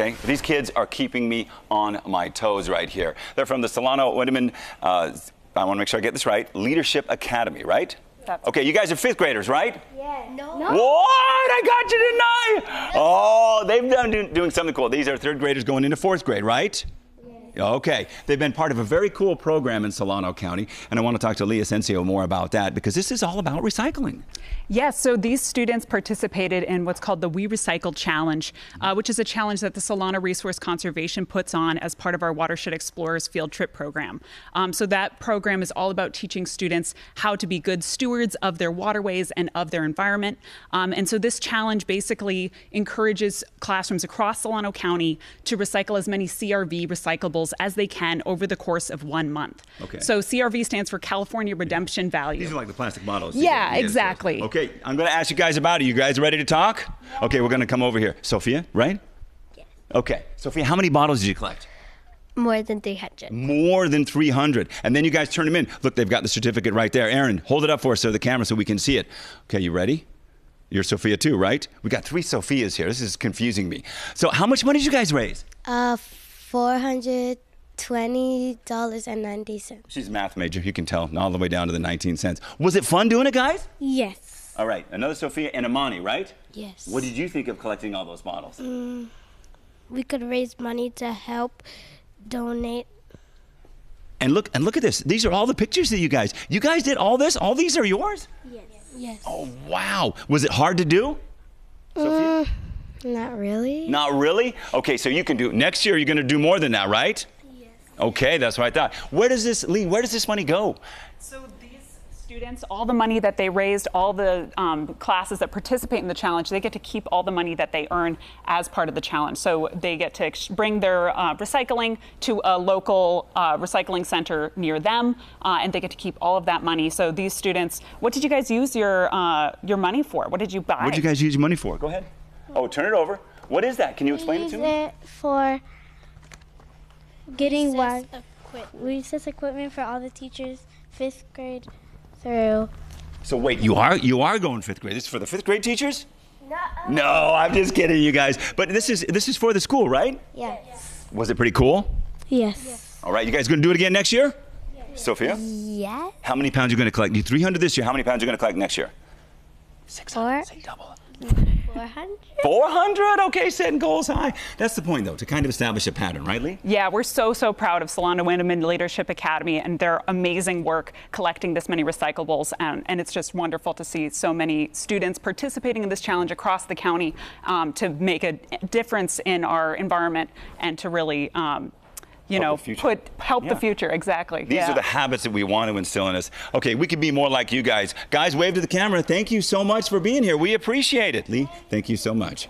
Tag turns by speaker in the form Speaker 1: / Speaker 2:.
Speaker 1: Okay, these kids are keeping me on my toes right here. They're from the Solano Widenmann, uh, I want to make sure I get this right, Leadership Academy, right?
Speaker 2: That's
Speaker 1: okay, you guys are fifth graders, right?
Speaker 3: Yeah. No. no.
Speaker 1: What? I got you, didn't I? Oh, they've done doing something cool. These are third graders going into fourth grade, right? Okay. They've been part of a very cool program in Solano County, and I want to talk to Lee Asensio more about that because this is all about recycling.
Speaker 2: Yes, so these students participated in what's called the We Recycle Challenge, uh, which is a challenge that the Solano Resource Conservation puts on as part of our Watershed Explorers field trip program. Um, so that program is all about teaching students how to be good stewards of their waterways and of their environment. Um, and so this challenge basically encourages classrooms across Solano County to recycle as many CRV recyclables as they can over the course of one month.
Speaker 1: Okay.
Speaker 2: So CRV stands for California Redemption Value.
Speaker 1: These are like the plastic bottles.
Speaker 2: Yeah,
Speaker 1: Yes,
Speaker 2: exactly.
Speaker 1: yes. Okay, I'm going to ask you guys about it. You guys ready to talk? Okay, we're going to come over here. Sophia, right?
Speaker 3: Yes.
Speaker 1: Okay. Sophia, how many bottles did you collect?
Speaker 3: More than 300.
Speaker 1: More than 300. And then you guys turn them in. Look, they've got the certificate right there. Aaron, hold it up for us so the camera so we can see it. Okay, you ready? You're Sophia too, right? We got three Sophias here. This is confusing me. So, how much money did you guys raise?
Speaker 3: Uh, four hundred twenty dollars and ninety cents.
Speaker 1: She's a math major. You can tell, all the way down to the 19 cents. Was it fun doing it, guys?
Speaker 3: Yes.
Speaker 1: All right, another Sophia and Amani, right?
Speaker 3: Yes.
Speaker 1: What did you think of collecting all those bottles?
Speaker 3: Mm, we could raise money to help donate.
Speaker 1: And look, and look at this. These are all the pictures that you guys. You guys did all this. All these are yours.
Speaker 3: Yes. Yes.
Speaker 1: Oh wow! Was it hard to do? Sophia?
Speaker 3: Not really.
Speaker 1: Not really. Okay, so you can do next year. You're going to do more than that, right?
Speaker 3: Yes.
Speaker 1: Okay, that's what I thought. Where does this, Lee? Where does this money go?
Speaker 2: So these students, all the money that they raised, all the um, classes that participate in the challenge, they get to keep all the money that they earn as part of the challenge. So they get to bring their uh, recycling to a local uh, recycling center near them, uh, and they get to keep all of that money. So these students, what did you guys use your uh, your money for? What did you buy?
Speaker 1: What did you guys use your money for? Go ahead. Oh, turn it over. What is that? Can you explain it to me?
Speaker 4: it for getting one.
Speaker 3: equipment.
Speaker 4: We use this equipment for all the teachers, fifth grade through.
Speaker 1: So wait, you are you are going fifth grade. This is for the fifth grade teachers? No. No, I'm just kidding, you guys. But this is this is for the school, right?
Speaker 4: Yes.
Speaker 1: Was it pretty cool?
Speaker 4: Yes.
Speaker 1: All right, you guys going to do it again next year? Yes. Sophia?
Speaker 3: Yes.
Speaker 1: How many pounds are you going to collect? You 300 this year. How many pounds are you going to collect next year?
Speaker 3: Four.
Speaker 1: Say double.
Speaker 3: Four hundred.
Speaker 1: 400? Okay, setting goals high. That's the point, though, to kind of establish a pattern, right, Lee?
Speaker 2: Yeah, we're so, so proud of Solano Widenmann Leadership Academy and their amazing work collecting this many recyclables. And, and it's just wonderful to see so many students participating in this challenge across the county um, to make a difference in our environment and to really, um, you
Speaker 1: Help
Speaker 2: know, put help
Speaker 1: Yeah.
Speaker 2: the future. Exactly.
Speaker 1: These
Speaker 2: yeah.
Speaker 1: are the habits that we want to instill in us. Okay, we could be more like you guys. Guys, wave to the camera. Thank you so much for being here. We appreciate it. Lee, thank you so much.